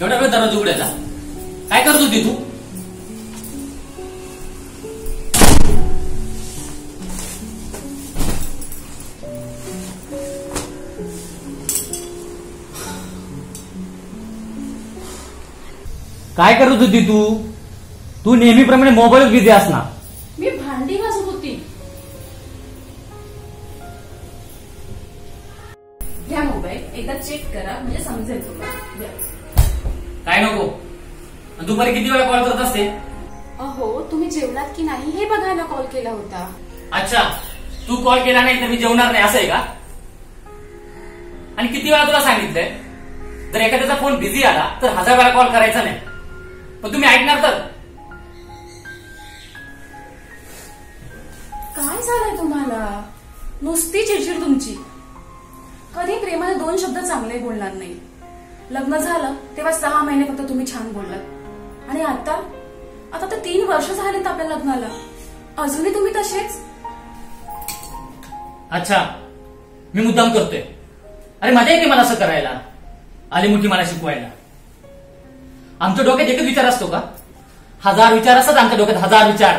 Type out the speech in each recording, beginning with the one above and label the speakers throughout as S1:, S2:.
S1: बघ दरवाजा उघडायचा. काय करत होती तू? काय करत होती तू? तू नेहमीप्रमाणे मोबाईलच बिझी असणार.
S2: मी भांडी घासत होती. घ्या मोबाईल एकदा चेक करा म्हणजे समजेल तुम्हाला.
S1: काय नको? दुपारी किती वेळा कॉल करत असते?
S2: अहो तुम्ही जेवलात की नाही हे बघायला कॉल केला होता.
S1: अच्छा तू कॉल केला नाही तर मी जेवणार नाही असं आहे का? आणि किती वेळा तुला सांगितलंय? जर एखाद्याचा फोन बिझी आला तर हजार वेळा कॉल करायचा नाही. पण तुम्ही ऐकणार तर?
S2: काय झालंय तुम्हाला? नुसती चिडचिड तुमची. कधी प्रेमाने दोन शब्द चांगले बोलणार नाही. लग्न झालं तेव्हा सहा महिने फक्त तुम्ही छान बोललात. आणि आता? आता तर तीन वर्ष झालीत आपल्या लग्नाला. अजूनही तुम्ही तसेच?
S1: अच्छा मी मुद्दाम करतोय. अरे मजा येते मला असं करायला. आली मोठी मला शिकवायला. आमच्या डोक्यात एकच विचार असतो का? हजार विचार असतात आमच्या डोक्यात हजार विचार.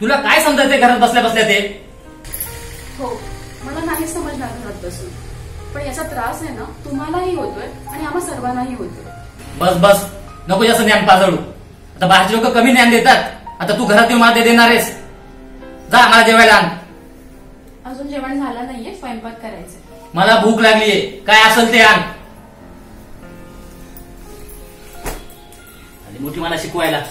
S1: तुला काय समजायचंय घरात बसल्या बसल्या ते?
S2: हो मला नाही समजणार घरात बसून. पण याचा त्रास आहे ना तुम्हालाही होतोय आणि आम्हा सर्वांनाही होतोय.
S1: बस बस. नको जास्त ज्ञान पाजळू. आता बाहेरचे लोक कमी ज्ञान देतात. आता तू घरात येऊन मला ते देणार आहेस जा मला जेवायला आण.
S2: अजून जेवण झालं नाहीये स्वयंपाक करायचंय.
S1: मला भूक लागलीये. काय असेल ते आण मोठी मला शिकवायला.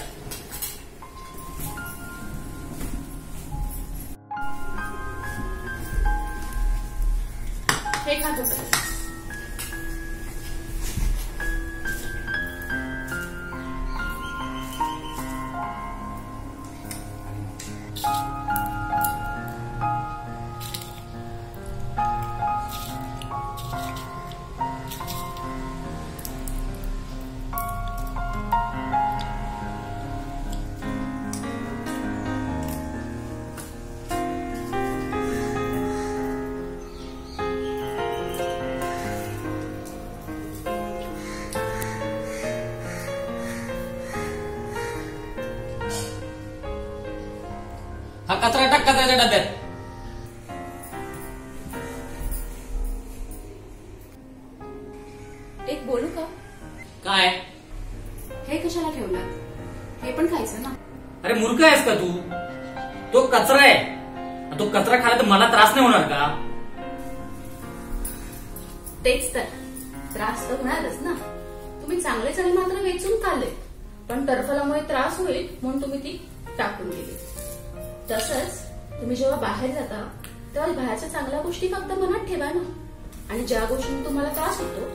S1: कचरा टाक कचऱ्याच्या डब्यात.
S2: एक बोलू का?
S1: काय?
S2: हे कशाला ठेवलं? हे पण खायचं ना.
S1: अरे मूर्ख आहेस का तू? तो कचरा आहे. तो कचरा खाला तर मला त्रास नाही होणार का?
S2: तेच तर. त्रास तर होणारच ना. तुम्ही चांगले चणे मात्र वेचून खाल्ले. पण टरफलामुळे त्रास होईल म्हणून तुम्ही ती टाकून गेली तसंच तुम्ही जेव्हा बाहेर जाता तेव्हा बाहेरच्या चांगल्या गोष्टी फक्त मनात ठेवा ना. आणि ज्या गोष्टी तुम्हाला त्रास होतो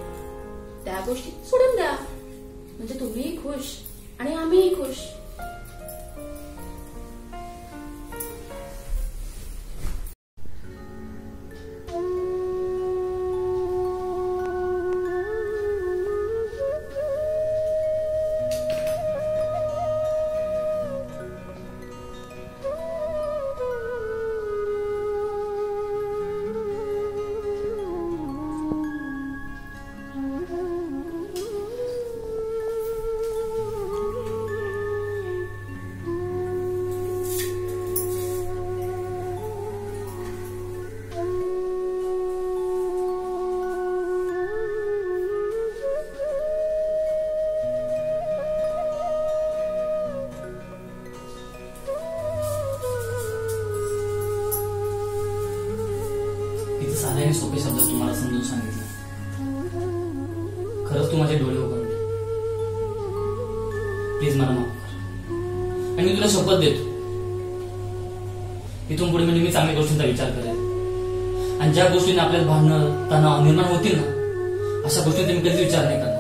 S2: त्या गोष्टी सोडून द्या. म्हणजे तुम्हीही खुश आणि आम्हीही खुश.
S1: किती सोपे शब्द तुम्हाला समजून सांगितले. खरंच तू माझे डोळे उघडले. प्लीज मला माफ कर. आणि मी तुला शपथ देतो. इथून पुढे म्हणजे मी चांगल्या गोष्टींचा विचार करेन. आणि ज्या गोष्टींना आपल्याला भांडणं तणाव निर्माण होतील ना अशा गोष्टींचा मी कधी विचार नाही करणार.